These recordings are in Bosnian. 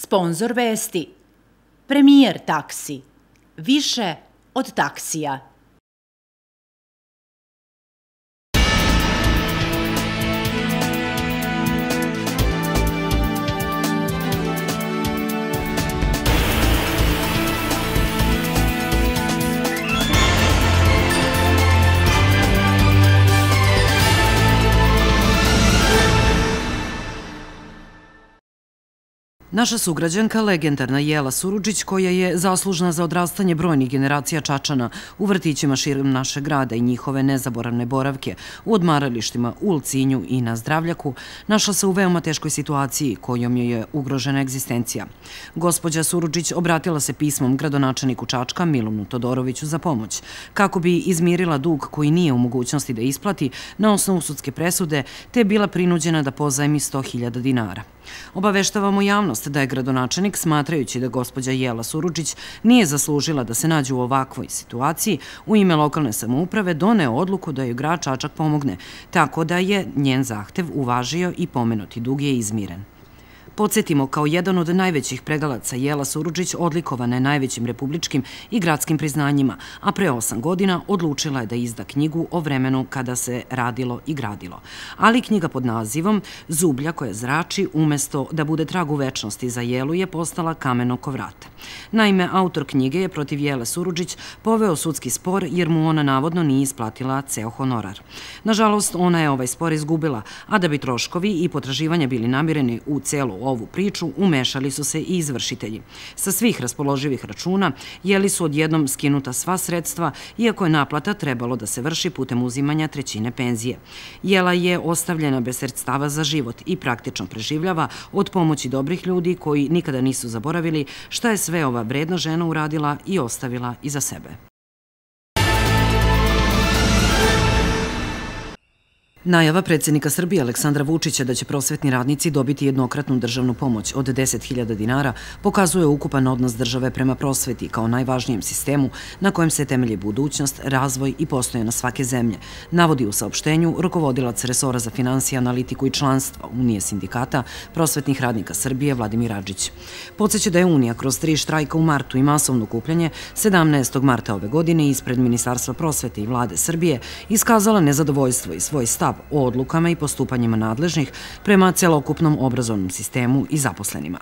Sponzor vesti. Premijer taksi. Više od taksija. Naša sugrađanka, legendarna Jela Suruđić, koja je zaslužna za odrastanje brojnih generacija Čačana u vrtićima širom naše grada i njihove nezaboravne boravke u odmaralištima u Ulcinju i na Zdravljaku, našla se u veoma teškoj situaciji kojom joj je ugrožena egzistencija. Gospodja Suruđić obratila se pismom gradonačaniku Čačka Milunu Todoroviću za pomoć, kako bi izmirila dug koji nije u mogućnosti da isplati na osnovu sudske presude, te je bila prinuđena da pozajmi 100.000 dinara. Obaveštavamo javnost da je gradonačenik, smatrajući da gospođa Jela Suruđić nije zaslužila da se nađe u ovakvoj situaciji, u ime lokalne samouprave doneo odluku da joj grad Čačak pomogne, tako da je njen zahtev uvažio i pomenuti dug je izmiren. Podsjetimo, kao jedan od najvećih predalaca Jela Suruđić odlikovana je najvećim republičkim i gradskim priznanjima, a pre osam godina odlučila je da izda knjigu o vremenu kada se radilo i gradilo. Ali knjiga pod nazivom Zublja koja zrači, umesto da bude trag u večnosti za Jelu, je postala kameno ko vrata. Naime, autor knjige je protiv Jele Suruđić poveo sudski spor jer mu ona navodno nije isplatila ceo honorar. Nažalost, ona je ovaj spor izgubila, a da bi troškovi i potraživanja bili namireni u celu ovu priču umešali su se i izvršitelji. Sa svih raspoloživih računa jeli su odjednom skinuta sva sredstva, iako je naplata trebalo da se vrši putem uzimanja trećine penzije. Jela je ostavljena bez sredstava za život i praktično preživljava od pomoći dobrih ljudi koji nikada nisu zaboravili šta je sve ova vredna žena uradila i ostavila iza sebe. Najava predsjednika Srbije Aleksandra Vučića da će prosvetni radnici dobiti jednokratnu državnu pomoć od 10.000 dinara pokazuje ukupan odnos države prema prosveti kao najvažnijem sistemu na kojem se temelji budućnost, razvoj i postojena svake zemlje. Navodi u saopštenju rukovodilac resora za financije, analitiku i članstva Unije sindikata prosvetnih radnika Srbije Vladimir Adžić. Podseće da je Unija kroz tri štrajka u martu i masovno kupljanje 17. marta ove godine ispred Ministarstva prosvete i vlade Srbije iskazala nezadovoljstvo i svoj stav o odlukama i postupanjima nadležnih prema celokupnom obrazovnom sistemu i zaposlenima.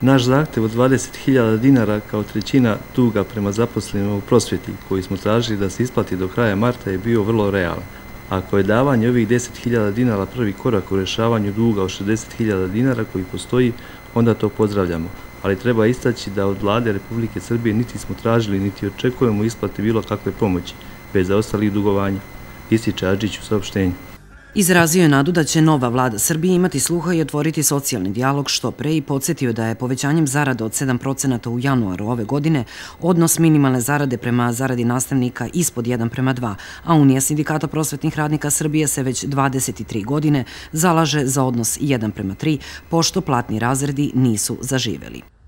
Naš zahtev od 20.000 dinara kao trećina duga prema zaposlenima u prosvjeti koji smo tražili da se isplati do kraja marta je bio vrlo realan. Ako je davanje ovih 10.000 dinara prvi korak u rešavanju duga od 60.000 dinara koji postoji, onda to pozdravljamo. Ali treba istaći da od vlade Republike Srbije niti smo tražili, niti očekujemo isplate bilo kakve pomoći, bez zaostalih dugovanja ističe Adžić u saopštenju. Izrazio je nadu da će nova vlada Srbije imati sluha i otvoriti socijalni dialog što pre i podsjetio da je povećanjem zarada od 7% u januaru ove godine odnos minimalne zarade prema zaradi nastavnika ispod 1 prema 2, a Unija sindikata prosvetnih radnika Srbije se već 23 godine zalaže za odnos 1 prema 3, pošto platni razredi nisu zaživeli.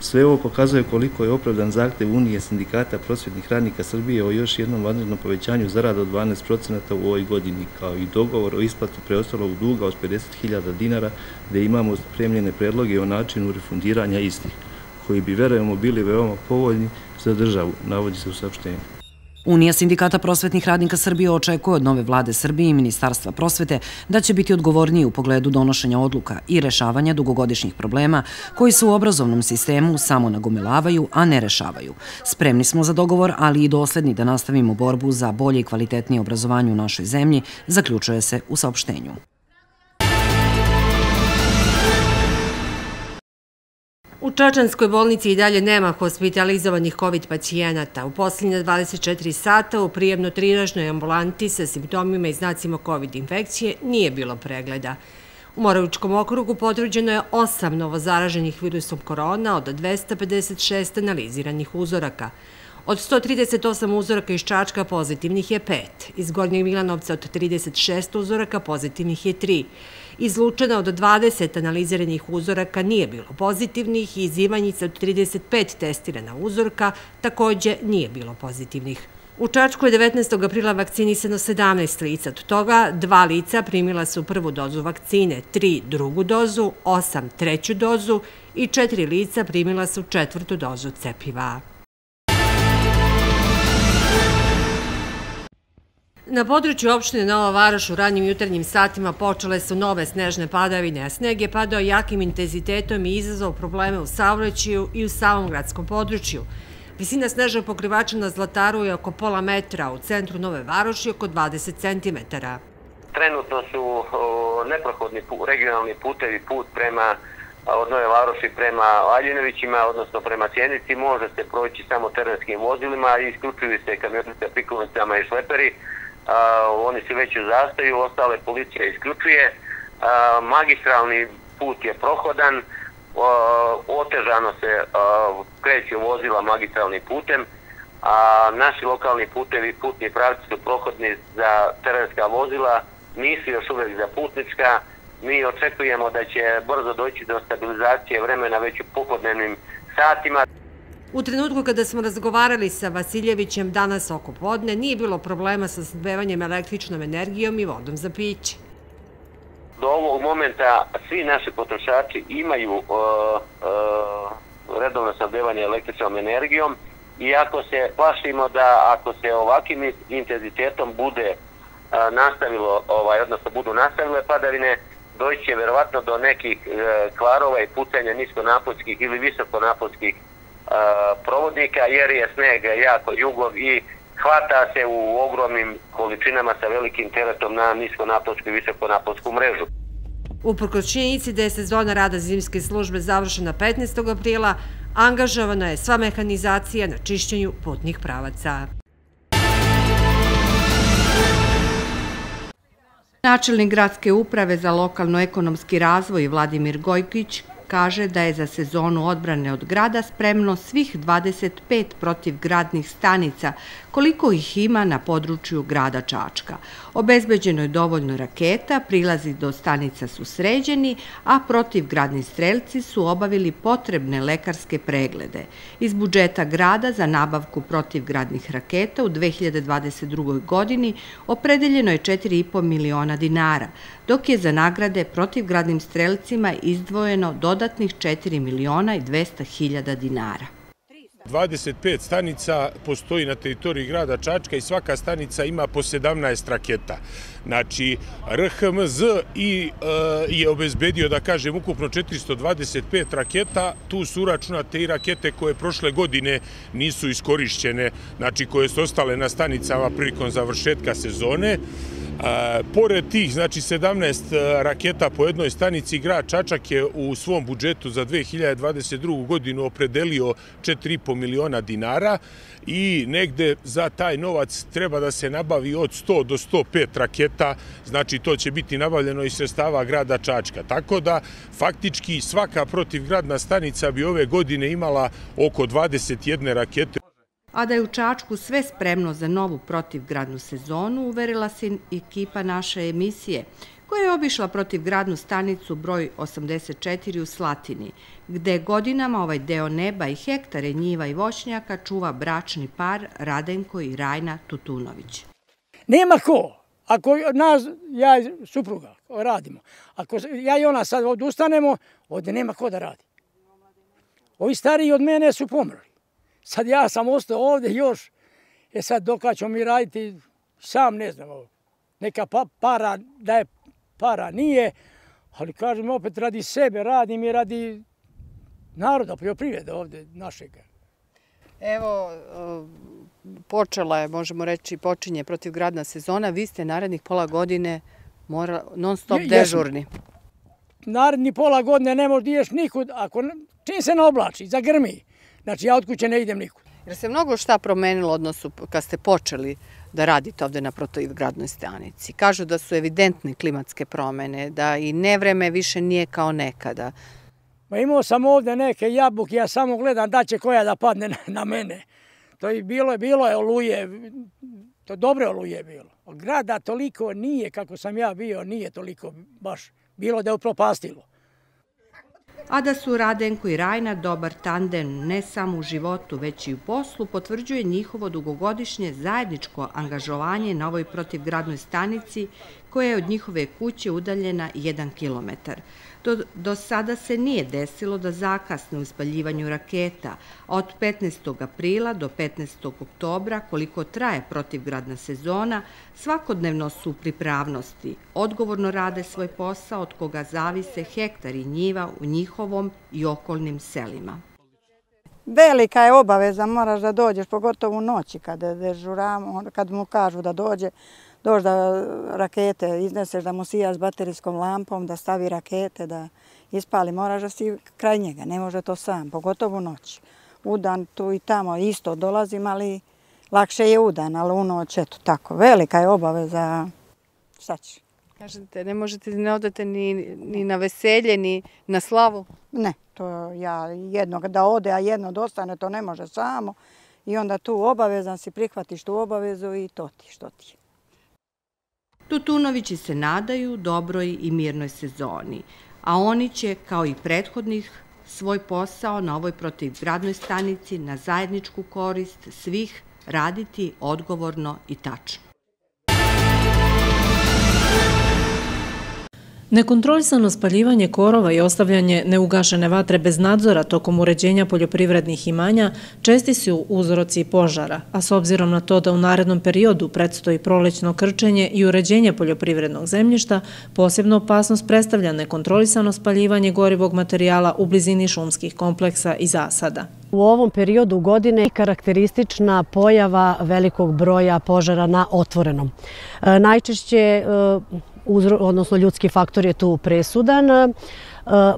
Sve ovo pokazuje koliko je opravdan zahtev Unije sindikata prosvjetnih radnika Srbije o još jednom vanrednom povećanju zarada od 12% u ovoj godini, kao i dogovor o isplati preostalog duga od 50.000 dinara, gde imamo spremljene predloge o načinu refundiranja istih, koji bi, verujemo, bili veoma povoljni za državu, navodi se u saopštenju. Unija sindikata prosvetnih radnika Srbije očekuje od nove vlade Srbije i Ministarstva prosvete da će biti odgovorniji u pogledu donošenja odluka i rešavanja dugogodišnjih problema koji se u obrazovnom sistemu samo nagomilavaju, a ne rešavaju. Spremni smo za dogovor, ali i dosledni da nastavimo borbu za bolje i kvalitetnije obrazovanje u našoj zemlji, zaključuje se u saopštenju. U Čačanskoj bolnici i dalje nema hospitalizovanih COVID pacijenata. U posljednje 24 sata u prijemno triražnoj ambulanti sa simptomima i znacima COVID infekcije nije bilo pregleda. U Moravičkom okrugu potvrđeno je osam novozaraženih virusom korona od 256 analiziranih uzoraka. Od 138 uzoraka iz Čačka pozitivnih je 5, Iz Gornjeg Milanovca od 36 uzoraka pozitivnih je 3. Iz Lučana od 20 analiziranih uzoraka nije bilo pozitivnih i iz Ivanjica od 35 testirana uzorka također nije bilo pozitivnih. U Čačku je 19. aprila vakcinisano 17 lica. Od toga dva lica primila su prvu dozu vakcine, tri drugu dozu, osam treću dozu i četiri lica primila su četvrtu dozu cepiva. Na području opštine Nova Varoš u ranjim jutarnjim satima počele su nove snežne padavine, a sneg je padao jakim intenzitetom i izazov probleme u savrećiju i u samom gradskom području. Visina snežnog pokrivača na Zlataru je oko pola metra, u centru Nove Varoši oko 20 cm. Trenutno su neprohodni regionalni putevi, put prema od Nove Varoši prema Aljinovićima, odnosno prema Sjenici, može se proći samo terenskim vozilima i isključuju se kamionite prikonicama i šleperi. Oni se već u zastaju, ostale policija isključuje. Magistralni put je prohodan, otežano se kreću vozila magistralnim putem, a naši lokalni putevi, putni pravci su prohodni za terenska vozila, nisu još uvek za putnička. Mi očekujemo da će brzo doći do stabilizacije vremena već u popodnevnim satima. U trenutku kada smo razgovarali sa Vasiljevićem danas oko podne, nije bilo problema sa sadbevanjem električnom energijom i vodom za piće. Do ovog momenta svi naši potrošači imaju uh, uh, redovno sabdevanje električnom energijom i ako se plašimo da ako se ovakvim intenzitetom bude uh, nastavilo, ovaj, odnosno budu nastavile padavine, doći će verovatno do nekih kvarova i pucanja niskonaponskih ili visokonaponskih provodnika jer je sneg jako jugov i hvata se u ogromnim količinama sa velikim teretom na niskonapolsku i visokonapolsku mrežu. Uprkos činjenici da je sezona rada zimske službe završena 15. aprila, angažovana je sva mehanizacija na čišćenju putnih pravaca. Načelnik gradske uprave za lokalno-ekonomski razvoj Vladimir Gojkić kaže da je za sezonu odbrane od grada spremno svih 25 protivgradnih stanica, koliko ih ima na području grada Čačka. Obezbeđeno je dovoljno raketa, prilazi do stanica su sređeni, a protivgradni strelci su obavili potrebne lekarske preglede. Iz budžeta grada za nabavku protivgradnih raketa u 2022. godini opredeljeno je 4,5 miliona dinara, dok je za nagrade protivgradnim strelcima izdvojeno dodatnih 4 miliona i 200 hiljada dinara. 25 stanica postoji na teritoriji grada Čačka i svaka stanica ima po 17 raketa. Znači, RHMZ i, e, je obezbedio, da kažem, ukupno 425 raketa. Tu su uračunate i rakete koje prošle godine nisu iskorišćene, znači koje su ostale na stanicama prilikom završetka sezone. Pored tih, znači 17 e, raketa po jednoj stanici, grad Čačak je u svom budžetu za 2022. godinu opredelio 4,5 miliona dinara i negde za taj novac treba da se nabavi od 100 do 105 raketa, znači to će biti nabavljeno iz sredstava grada Čačka. Tako da faktički svaka protivgradna stanica bi ove godine imala oko 21 rakete a da je u Čačku sve spremno za novu protivgradnu sezonu, uverila se ekipa naše emisije, koja je obišla protivgradnu stanicu broj 84 u Slatini, gde godinama ovaj deo neba i hektare njiva i voćnjaka čuva bračni par Radenko i Rajna Tutunović. Nema ko. Ako nas, ja i supruga radimo, ako ja i ona sad odustanemo, ovdje nema ko da radi. Ovi stariji od mene su pomrli. Sad ja sam ostao ovdje još, e sad dok ćemo mi raditi, sam ne znam, neka pa, para, da je para, nije, ali kažem opet radi sebe, radim i radi naroda, poljoprivreda ovdje našeg. Evo, počela je, možemo reći, počinje protivgradna sezona, vi ste narednih pola godine mora, non stop dežurni. Naredni pola godine ne možeš diješ nikud, ako, čim se ne oblači, zagrmi, Znači, ja od kuće ne idem nikud. Jer se mnogo šta promenilo odnosu kad ste počeli da radite ovde na protivgradnoj stanici? Kažu da su evidentne klimatske promene, da i nevreme više nije kao nekada. Ma imao sam ovde neke jabuke, ja samo gledam da će koja da padne na, mene. To je bilo, bilo je oluje, to dobre oluje je bilo. Grada toliko nije, kako sam ja bio, nije toliko baš bilo da je upropastilo. A da su Radenko i Rajna dobar tandem ne samo u životu, već i u poslu, potvrđuje njihovo dugogodišnje zajedničko angažovanje na ovoj protivgradnoj stanici koja je od njihove kuće udaljena 1 kilometar. Do, do sada se nije desilo da zakasne u spaljivanju raketa, a od 15. aprila do 15. oktobra, koliko traje protivgradna sezona, svakodnevno su u pripravnosti, odgovorno rade svoj posao od koga zavise hektari njiva u njihovom i okolnim selima. Velika je obaveza, moraš da dođeš, pogotovo u noći kada dežuramo, kad mu kažu da dođe, doći da rakete izneseš, da mu sija s baterijskom lampom, da stavi rakete, da ispali. Moraš da si kraj njega, ne može to sam, pogotovo u noć. Udan tu i tamo isto dolazim, ali lakše je udan, ali u noć, eto tako. Velika je obaveza, šta ćeš? Kažete, ne možete, ne odete ni, ni na veselje, ni na slavu? Ne, to ja jedno da ode, a jedno da ostane, to ne može samo. I onda tu obavezan si, prihvatiš tu obavezu i to ti što ti je. Tutunovići se nadaju dobroj i mirnoj sezoni, a oni će, kao i prethodnih, svoj posao na ovoj protivgradnoj stanici na zajedničku korist svih raditi odgovorno i tačno. Nekontrolisano spaljivanje korova i ostavljanje neugašene vatre bez nadzora tokom uređenja poljoprivrednih imanja česti su uzroci požara, a s obzirom na to da u narednom periodu predstoji prolećno krčenje i uređenje poljoprivrednog zemljišta, posebno opasnost predstavlja nekontrolisano spaljivanje gorivog materijala u blizini šumskih kompleksa i zasada. U ovom periodu godine je karakteristična pojava velikog broja požara na otvorenom. E, najčešće e, odnosno ljudski faktor je tu presudan. E,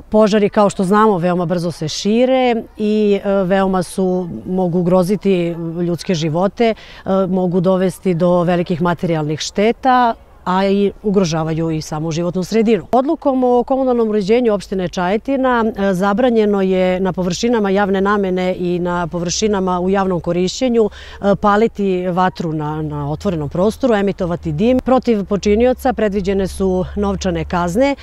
požari, kao što znamo, veoma brzo se šire i e, veoma su, mogu ugroziti ljudske živote, e, mogu dovesti do velikih materijalnih šteta, a i ugrožavaju i samu životnu sredinu. Odlukom o komunalnom uređenju opštine Čajetina e, zabranjeno je na površinama javne namene i na površinama u javnom korišćenju e, paliti vatru na otvorenom prostoru, emitovati dim. Protiv počinioca predviđene su novčane kazne e,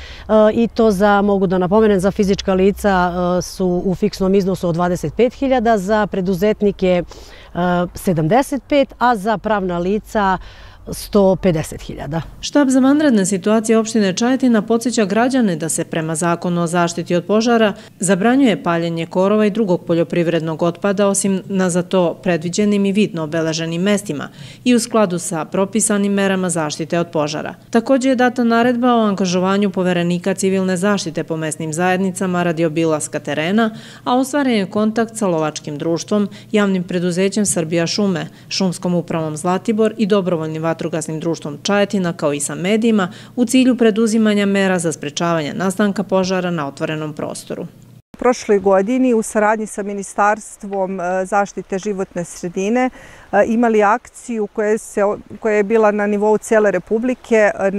i to za, mogu da napomenem, za fizička lica su u fiksnom iznosu od 25.000, za preduzetnike 75, a za pravna lica 150.000. Štab za vanredne situacije opštine Čajetina podsjeća građane da se prema zakonu o zaštiti od požara zabranjuje paljenje korova i drugog poljoprivrednog otpada osim na za to predviđenim i vidno obeleženim mestima i u skladu sa propisanim merama zaštite od požara. Također je data naredba o angažovanju poverenika civilne zaštite po mesnim zajednicama radi obilaska terena, a ostvaren je kontakt sa lovačkim društvom, javnim preduzećem Srbija šume, šumskom upravom Zlatibor i dobrovoljnim vatrogasnim društvom Čajetina kao i sa medijima u cilju preduzimanja mera za sprečavanje nastanka požara na otvorenom prostoru. U prošloj godini u saradnji sa Ministarstvom e, zaštite životne sredine e, imali akciju koja je bila na nivou cele Republike e,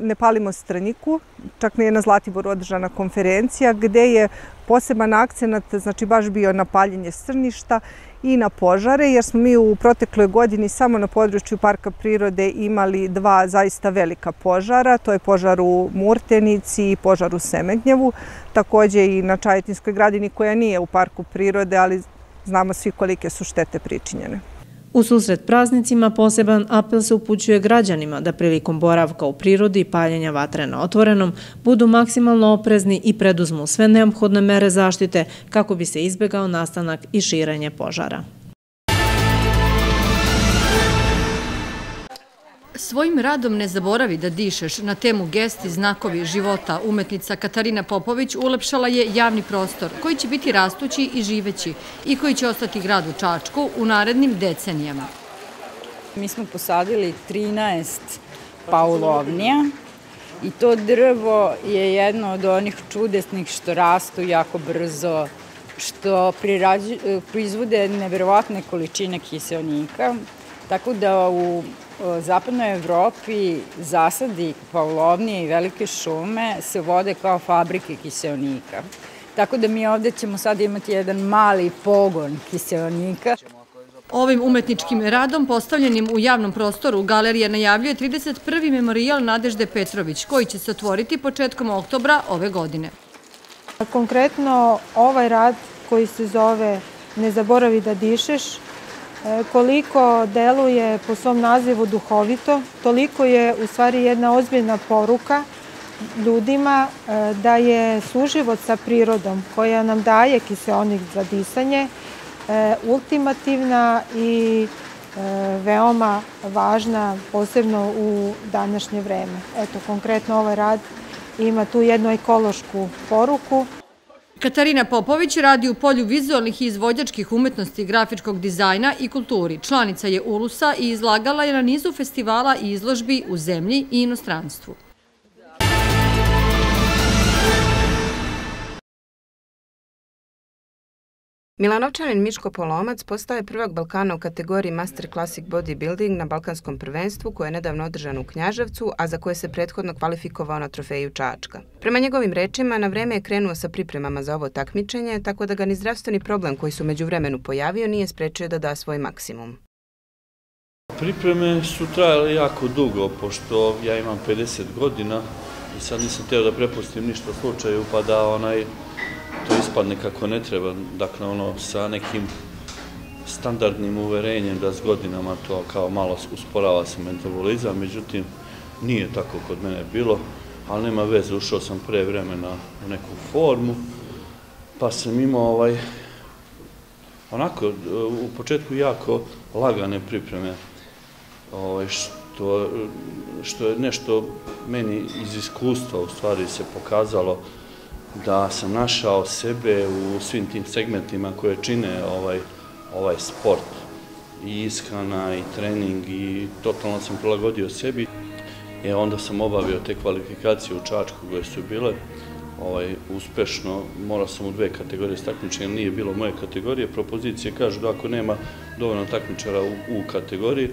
Ne palimo straniku, čak mi je na Zlatiboru održana konferencija gde je poseban akcenat znači baš bio na paljenje strništa i na požare, jer smo mi u protekloj godini samo na području Parka prirode imali dva zaista velika požara. To je požar u Murtenici i požar u Semegnjevu. Također i na Čajetinskoj gradini koja nije u Parku prirode, ali znamo svi kolike su štete pričinjene. U susret praznicima poseban apel se upućuje građanima da prilikom boravka u prirodi i paljenja vatre na otvorenom budu maksimalno oprezni i preduzmu sve neophodne mere zaštite kako bi se izbegao nastanak i širenje požara. Svojim radom ne zaboravi da dišeš na temu gesti znakovi života. Umetnica Katarina Popović ulepšala je javni prostor koji će biti rastući i živeći i koji će ostati grad u Čačku u narednim decenijama. Mi smo posadili 13 paulovnija i to drvo je jedno od onih čudesnih što rastu jako brzo, što eh, proizvode neverovatne količine kiselnika, tako da u zapadnoj Evropi zasadi paulovnije i velike šume se vode kao fabrike kiseonika. Tako da mi ovdje ćemo sad imati jedan mali pogon kiseonika. Ovim umetničkim radom postavljenim u javnom prostoru galerija najavljuje 31. memorijal Nadežde Petrović koji će se otvoriti početkom oktobra ove godine. Konkretno ovaj rad koji se zove Ne zaboravi da dišeš, Koliko koliko deluje po svom nazivu duhovito, toliko je u stvari jedna ozbiljna poruka ljudima e, da je suživot sa prirodom koja nam daje kiseonik za disanje e, ultimativna i veoma važna, posebno u današnje vreme. Eto, konkretno ovaj rad ima tu jednu ekološku poruku. Katarina Popović radi u polju vizualnih i izvođačkih umetnosti, grafičkog dizajna i kulturi. Članica je Ulusa i izlagala je na nizu festivala i izložbi u zemlji i inostranstvu. Milanovčanin Miško Polomac postao je Balkana u kategoriji Master Classic Bodybuilding na Balkanskom prvenstvu koje je nedavno održano u Knjaževcu, a za koje se prethodno kvalifikovao na trofeju Čačka. Prema njegovim rečima, na vreme je krenuo sa pripremama za ovo takmičenje, tako da ga ni zdravstveni problem koji su među vremenu pojavio nije sprečio da da svoj maksimum. Pripreme su trajale jako dugo, pošto ja imam 50 godina i sad nisam teo da prepustim ništa slučaju, pa da onaj to ispadne kako ne treba, dakle ono sa nekim standardnim uverenjem da s godinama to kao malo usporava se metabolizam, međutim nije tako kod mene bilo, ali nema veze, ušao sam pre vremena u neku formu, pa sam imao ovaj, onako, u početku jako lagane pripreme, ovaj, što, što je nešto meni iz iskustva u stvari se pokazalo, da sam našao sebe u svim tim segmentima koje čine ovaj, ovaj sport i ishrana i trening i totalno sam prilagodio sebi. I onda sam obavio te kvalifikacije u Čačku koje su bile ovaj, uspešno. Morao sam u dve kategorije stakmičenja, nije bilo moje kategorije. Propozicije kažu da ako nema dovoljno takmičara u, u kategoriji,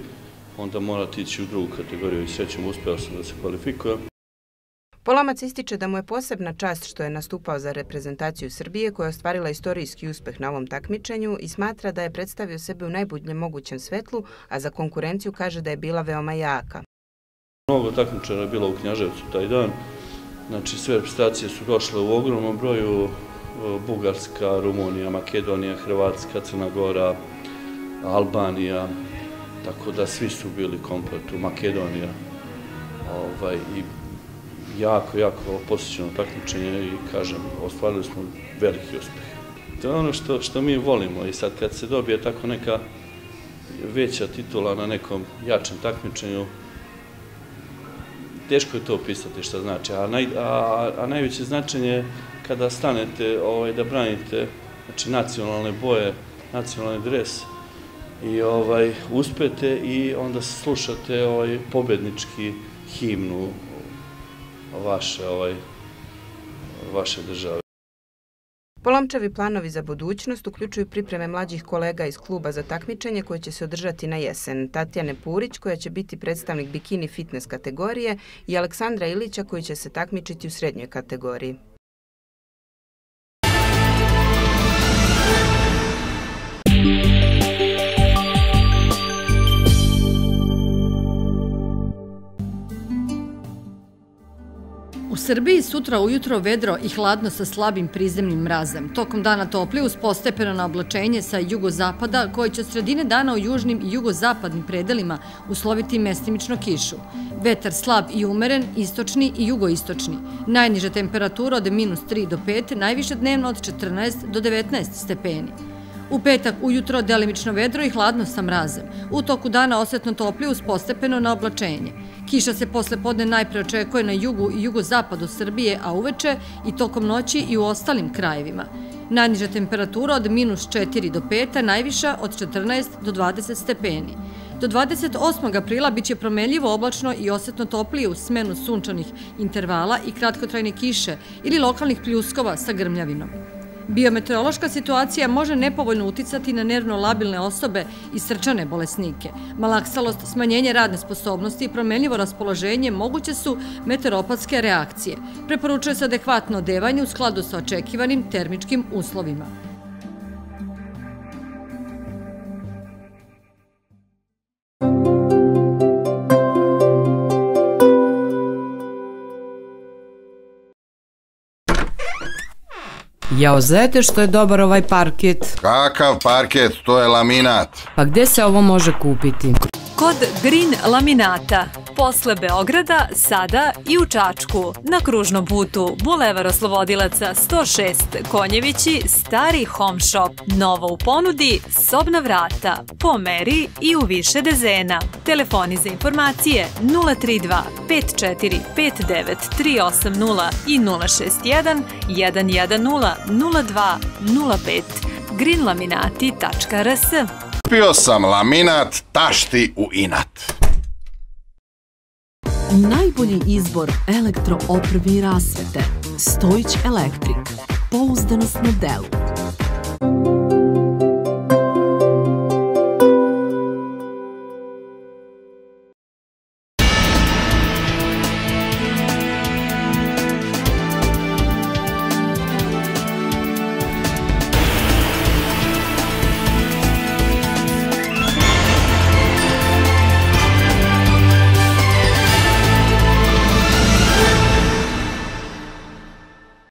onda mora ići u drugu kategoriju i svećem uspeo sam da se kvalifikujem. Polamac ističe da mu je posebna čast što je nastupao za reprezentaciju Srbije koja je ostvarila istorijski uspeh na ovom takmičenju i smatra da je predstavio sebe u najbudnjem mogućem svetlu, a za konkurenciju kaže da je bila veoma jaka. Mnogo takmičara je bilo u Knjaževcu taj dan. Znači sve reprezentacije su došle u ogromnom broju e, Bugarska, Rumunija, Makedonija, Hrvatska, Crna Gora, Albanija, tako da svi su bili komplet u Makedonija. Ovaj, I jako, jako posjećeno takmičenje i kažem, ostvarili smo veliki uspeh. To je ono što, što mi volimo i sad kad se dobije tako neka veća titula na nekom jačem takmičenju, teško je to opisati što znači, a, naj, a, a najveće značenje je kada stanete ovaj, da branite znači, nacionalne boje, nacionalni dres i ovaj, uspete i onda slušate ovaj, pobednički himnu vaše, ovaj, vaše države. Polomčevi planovi za budućnost uključuju pripreme mlađih kolega iz kluba za takmičenje koje će se održati na jesen. Tatjane Purić koja će biti predstavnik bikini fitness kategorije i Aleksandra Ilića koji će se takmičiti u srednjoj kategoriji. Srbiji sutra ujutro vedro i hladno sa slabim prizemnim mrazem. Tokom dana toplije uz postepeno na oblačenje sa jugozapada koje će od sredine dana u južnim i jugozapadnim predelima usloviti mestimično kišu. Vetar slab i umeren, istočni i jugoistočni. Najniža temperatura od minus 3 do 5, najviše dnevno od 14 do 19 stepeni. U petak ujutro delimično vedro i hladno sa mrazem. U toku dana osjetno toplije uz postepeno na oblačenje. Kiša se posle podne najpre očekuje na jugu i jugozapadu Srbije, a uveče i tokom noći i u ostalim krajevima. Najniža temperatura od minus 4 do 5, najviša od 14 do 20 stepeni. Do 28. aprila biće promenljivo oblačno i osjetno toplije u smenu sunčanih intervala i kratkotrajne kiše ili lokalnih pljuskova sa grmljavinom. Biometeorološka situacija može nepovoljno uticati na nervno labilne osobe i srčane bolesnike. Malaksalost, smanjenje radne sposobnosti i promenljivo raspoloženje moguće su meteoropatske reakcije. Preporučuje se adekvatno odevanje u skladu sa očekivanim termičkim uslovima. Jao, znate što je dobar ovaj parket? Kakav parket? To je laminat. Pa gde se ovo može kupiti? Kod Green Laminata. Posle Beograda, sada i u Čačku. Na kružnom putu Bulevar Oslobodilaca 106 Konjevići, Stari Home Shop. Novo u ponudi, sobna vrata, po meri i u više dezena. Telefoni za informacije 032 54 59 380 i 061 110 02 05 greenlaminati.rs Kupio sam laminat tašti u inat. Najbolji izbor elektroopremi i rasvete. Stojić Elektrik. Pouzdanost na delu.